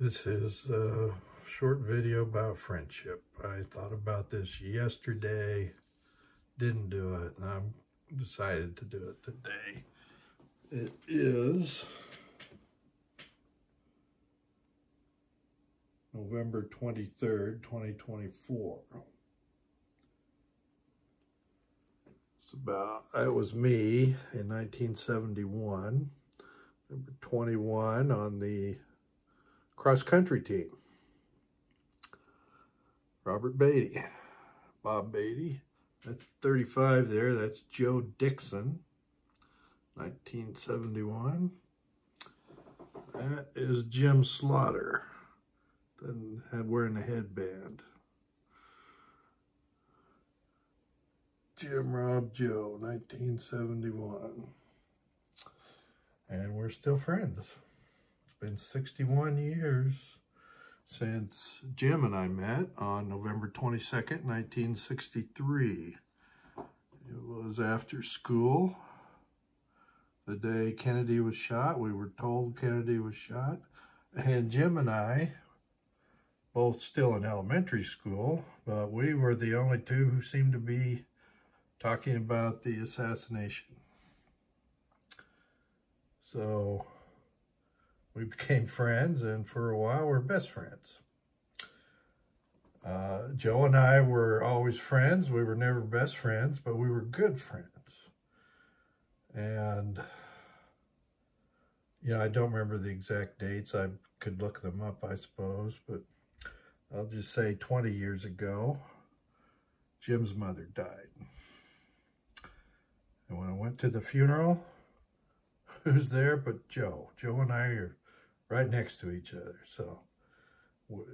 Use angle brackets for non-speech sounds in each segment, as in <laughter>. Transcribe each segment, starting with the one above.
This is a short video about friendship. I thought about this yesterday, didn't do it, and I'm decided to do it today. It is November 23rd, 2024. It's about, it was me in 1971, number 21 on the cross-country team. Robert Beattie, Bob Beattie. That's 35 there. That's Joe Dixon, 1971. That is Jim Slaughter. Doesn't have wearing a headband. Jim Rob Joe, 1971. And we're still friends been 61 years since Jim and I met on November 22nd, 1963. It was after school, the day Kennedy was shot. We were told Kennedy was shot. And Jim and I, both still in elementary school, but we were the only two who seemed to be talking about the assassination. So we became friends, and for a while, we're best friends. Uh, Joe and I were always friends. We were never best friends, but we were good friends. And, you know, I don't remember the exact dates. I could look them up, I suppose, but I'll just say 20 years ago, Jim's mother died. And when I went to the funeral, <laughs> who's there but Joe? Joe and I are right next to each other. So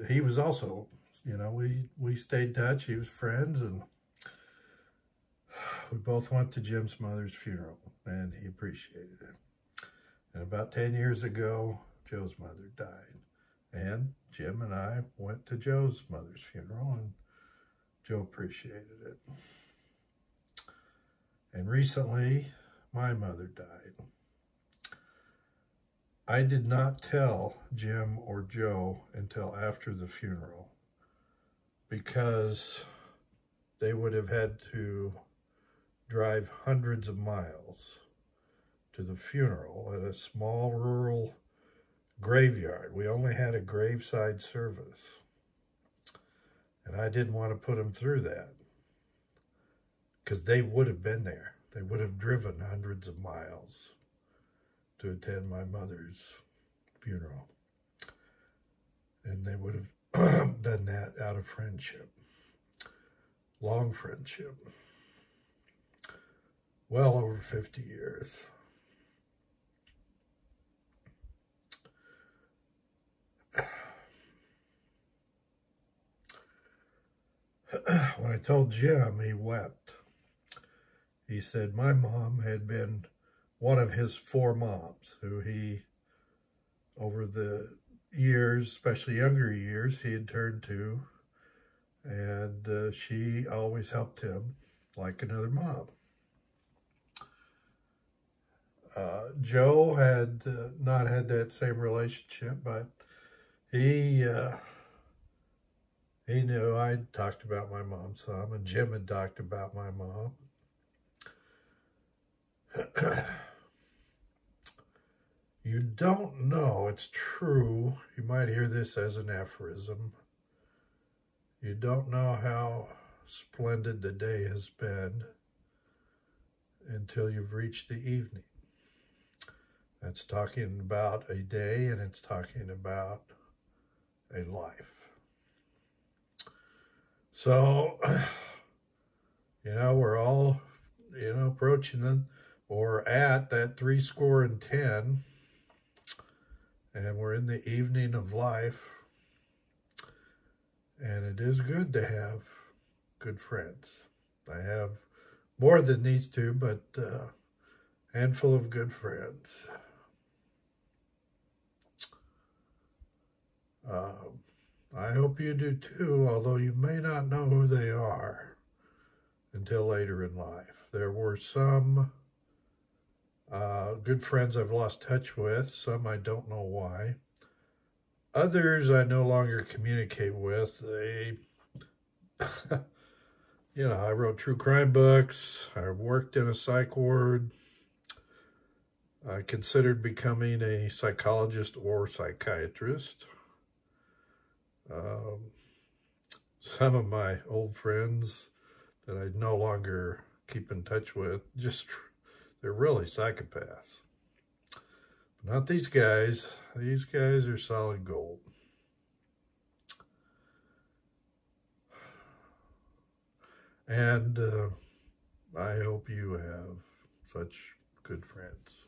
he was also, you know, we, we stayed touch. He was friends and we both went to Jim's mother's funeral and he appreciated it. And about 10 years ago, Joe's mother died. And Jim and I went to Joe's mother's funeral and Joe appreciated it. And recently, my mother died. I did not tell Jim or Joe until after the funeral because they would have had to drive hundreds of miles to the funeral at a small rural graveyard. We only had a graveside service. And I didn't want to put them through that because they would have been there. They would have driven hundreds of miles to attend my mother's funeral. And they would have <clears throat> done that out of friendship, long friendship, well over 50 years. <sighs> when I told Jim, he wept. He said, my mom had been one of his four moms who he, over the years, especially younger years, he had turned to. And uh, she always helped him like another mom. Uh, Joe had uh, not had that same relationship, but he uh, he knew I'd talked about my mom some, and Jim had talked about my mom. <clears throat> Don't know, it's true. You might hear this as an aphorism. You don't know how splendid the day has been until you've reached the evening. That's talking about a day and it's talking about a life. So, <sighs> you know, we're all, you know, approaching the, or at that three score and ten and we're in the evening of life. And it is good to have good friends. I have more than these two, but a uh, handful of good friends. Uh, I hope you do too, although you may not know who they are until later in life. There were some uh, good friends I've lost touch with, some I don't know why. Others I no longer communicate with. They, <laughs> you know, I wrote true crime books. I worked in a psych ward. I considered becoming a psychologist or psychiatrist. Um, some of my old friends that I no longer keep in touch with, just, they're really psychopaths. But not these guys. These guys are solid gold. And uh, I hope you have such good friends.